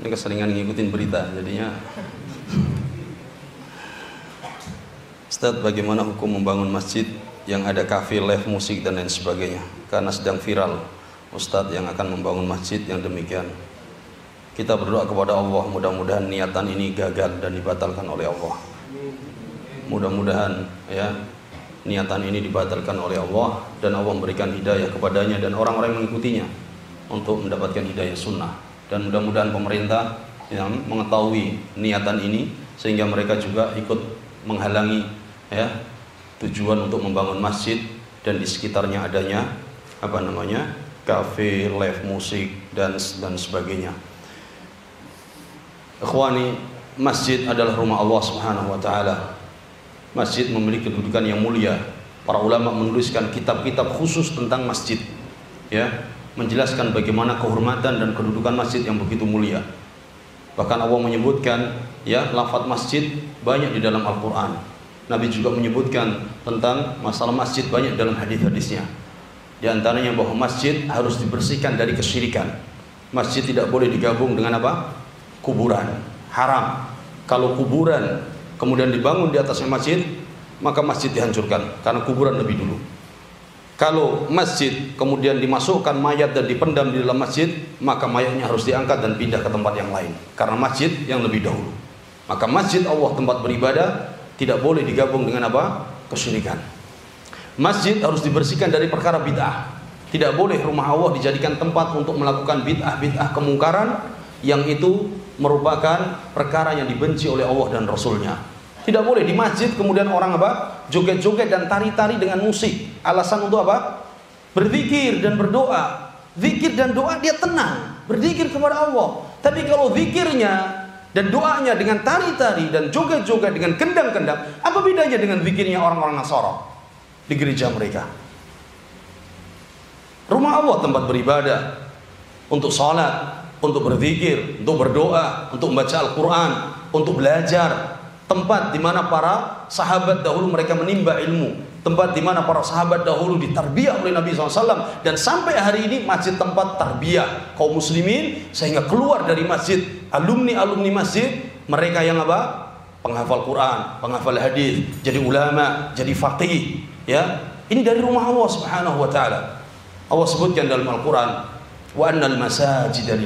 Ini keseringan ngikutin berita, jadinya. Ustaz, bagaimana hukum membangun masjid yang ada kafe, live musik dan lain sebagainya? Karena sedang viral Ustadz yang akan membangun masjid yang demikian. Kita berdoa kepada Allah mudah-mudahan niatan ini gagal dan dibatalkan oleh Allah. Mudah-mudahan ya niatan ini dibatalkan oleh Allah dan Allah memberikan hidayah kepadanya dan orang-orang yang mengikutinya untuk mendapatkan hidayah sunnah dan mudah-mudahan pemerintah yang mengetahui niatan ini sehingga mereka juga ikut menghalangi ya tujuan untuk membangun masjid dan di sekitarnya adanya apa namanya kafe, live musik dan dan sebagainya. Ikhwani, masjid adalah rumah Allah Subhanahu wa taala. Masjid memiliki kedudukan yang mulia. Para ulama menuliskan kitab-kitab khusus tentang masjid. Ya, menjelaskan bagaimana kehormatan dan kedudukan masjid yang begitu mulia. Bahkan Allah menyebutkan ya lafaz masjid banyak di dalam Al-Qur'an. Nabi juga menyebutkan tentang masalah masjid banyak dalam hadis-hadisnya. Di antaranya bahwa masjid harus dibersihkan dari kesyirikan. Masjid tidak boleh digabung dengan apa? Kuburan. Haram. Kalau kuburan kemudian dibangun di atasnya masjid, maka masjid dihancurkan karena kuburan lebih dulu. Kalau masjid kemudian dimasukkan mayat dan dipendam di dalam masjid, maka mayatnya harus diangkat dan pindah ke tempat yang lain karena masjid yang lebih dahulu. Maka masjid Allah tempat beribadah tidak boleh digabung dengan apa? kesyirikan. Masjid harus dibersihkan dari perkara bid'ah. Tidak boleh rumah Allah dijadikan tempat untuk melakukan bid'ah-bid'ah kemungkaran yang itu merupakan perkara yang dibenci oleh Allah dan Rasulnya. Tidak boleh di masjid kemudian orang apa? Joget-joget dan tari-tari dengan musik. Alasan untuk apa? Berzikir dan berdoa. Zikir dan doa dia tenang, berzikir kepada Allah. Tapi kalau zikirnya dan doanya dengan tari-tari dan joget-joget dengan kendang-kendang, apa bedanya dengan zikirnya orang-orang Nasara? di gereja mereka. Rumah Allah tempat beribadah untuk sholat, untuk berzikir, untuk berdoa, untuk membaca Al-Quran, untuk belajar. Tempat di mana para sahabat dahulu mereka menimba ilmu. Tempat di mana para sahabat dahulu ditarbiyah oleh Nabi SAW. Dan sampai hari ini masjid tempat tarbiyah kaum muslimin. Sehingga keluar dari masjid, alumni-alumni masjid. Mereka yang apa? Penghafal Quran, penghafal hadis, jadi ulama, jadi faqih, Ya, ini dari rumah Allah Subhanahu wa taala. Allah sebutkan dalam Al-Qur'an, "Wa annal masajida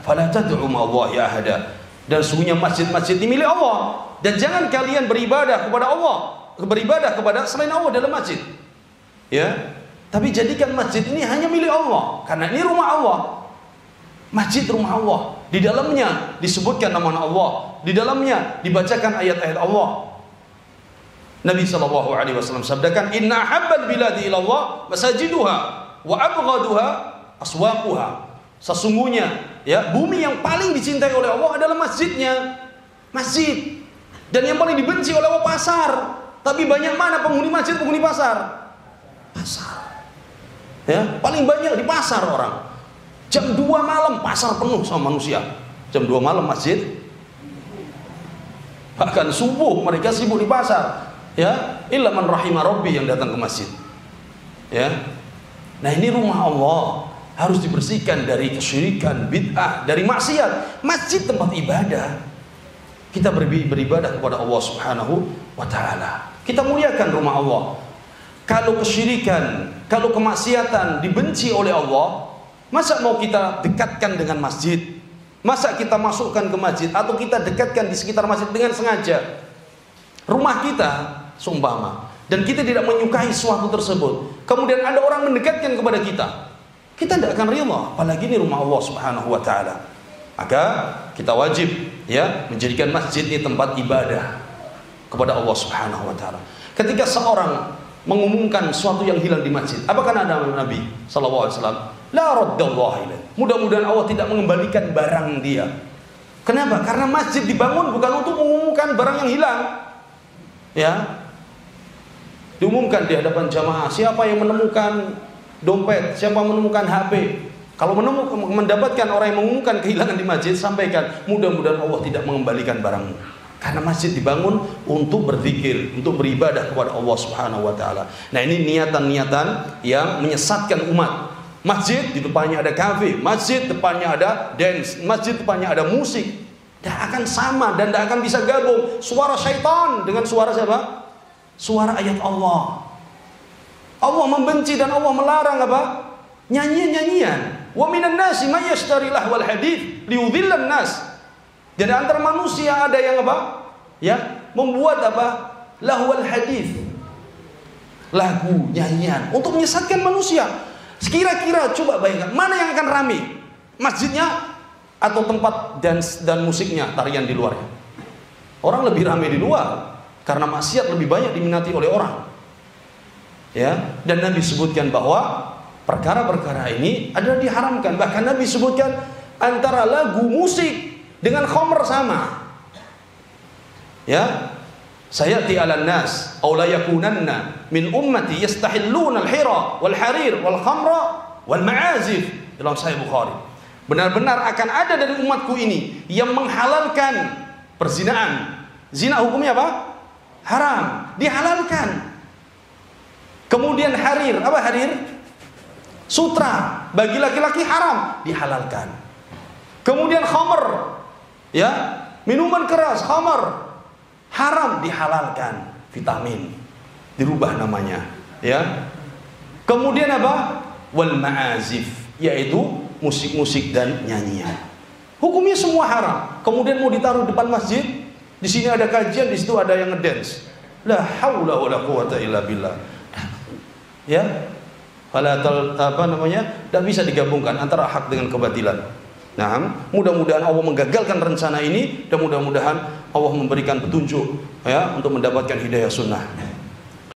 fala tad'u ma'allahi ahada." Dan sungguhnya masjid-masjid ini milik Allah dan jangan kalian beribadah kepada Allah, beribadah kepada selain Allah dalam masjid. Ya. Tapi jadikan masjid ini hanya milik Allah karena ini rumah Allah. Masjid rumah Allah. Di dalamnya disebutkan nama Allah. Di dalamnya dibacakan ayat-ayat Allah. Nabi sallallahu alaihi wasallam sabdakan inna habbal biladi masajiduha wa abghaduha aswaquha. Sesungguhnya ya bumi yang paling dicintai oleh Allah adalah masjidnya. Masjid. Dan yang paling dibenci oleh Allah pasar. Tapi banyak mana penghuni masjid, penghuni pasar? Pasar. Ya, paling banyak di pasar orang. Jam 2 malam pasar penuh sama manusia. Jam 2 malam masjid. Bahkan subuh mereka sibuk di pasar ya illa man rahimah rabbi yang datang ke masjid ya nah ini rumah Allah harus dibersihkan dari kesyirikan bid'ah dari maksiat. Masjid tempat ibadah. Kita beribadah kepada Allah Subhanahu wa taala. Kita muliakan rumah Allah. Kalau kesyirikan kalau kemaksiatan dibenci oleh Allah masa mau kita dekatkan dengan masjid? Masa kita masukkan ke masjid atau kita dekatkan di sekitar masjid dengan sengaja? Rumah kita sumpama dan kita tidak menyukai sesuatu tersebut. Kemudian ada orang mendekatkan kepada kita kita tidak akan rela apalagi ini rumah Allah Subhanahu wa taala. Maka kita wajib ya menjadikan masjid ini tempat ibadah kepada Allah Subhanahu wa taala. Ketika seorang mengumumkan sesuatu yang hilang di masjid apa kan ada Nabi sallallahu alaihi wasallam? La raddallahu mudah-mudahan Allah tidak mengembalikan barang dia. Kenapa? Karena masjid dibangun bukan untuk mengumumkan barang yang hilang. Ya. Diumumkan di hadapan jamaah siapa yang menemukan dompet siapa menemukan HP kalau menemukan mendapatkan orang yang mengumumkan kehilangan di masjid sampaikan mudah-mudahan Allah tidak mengembalikan barangmu karena masjid dibangun untuk berzikir, untuk beribadah kepada Allah Subhanahu wa taala. Nah, ini niatan-niatan yang menyesatkan umat. Masjid di depannya ada kafe, masjid depannya ada dance, masjid depannya ada musik. Tidak akan sama dan tidak akan bisa gabung suara syaitan dengan suara siapa? Suara ayat Allah. Allah membenci dan Allah melarang apa? Nyanyian-nyanyian. Wa minan nasi may yashtari lahwal hadith liudhillan nas. Jadi antara manusia ada yang apa? Ya, membuat apa? Lahwal hadith. Lagu, nyanyian untuk menyesatkan manusia. Kira-kira coba bayangkan mana yang akan rame? Masjidnya atau tempat dance dan musiknya, tarian di luarnya? Orang lebih rame di luar karena maksiat lebih banyak diminati oleh orang. Ya, dan Nabi sebutkan bahwa perkara-perkara ini adalah diharamkan. Bahkan Nabi sebutkan antara lagu musik dengan khomer sama. Ya, sayati 'alan nas aw la yakunanna min ummati yastahilluna al-hira wal harir wal khamra wal ma'azif dalam Sahih Bukhari. Benar-benar akan ada dari umatku ini yang menghalalkan perzinaan. Zina hukumnya apa? Haram, dihalalkan. Kemudian harir, apa harir? Sutra. Bagi laki-laki haram, dihalalkan. Kemudian khamr, ya, minuman keras, khamr, haram dihalalkan. Vitamin dirubah namanya ya. Kemudian apa? Wal ma'azif yaitu musik-musik dan nyanyian. Hukumnya semua haram. Kemudian mau ditaruh depan masjid di sini ada kajian di situ ada yang ngedance. La haula wala quwata illa billah ya Fala apa namanya? Tidak bisa digabungkan antara hak dengan kebatilan. Nah, mudah-mudahan Allah menggagalkan rencana ini dan mudah-mudahan Allah memberikan petunjuk ya untuk mendapatkan hidayah sunnah.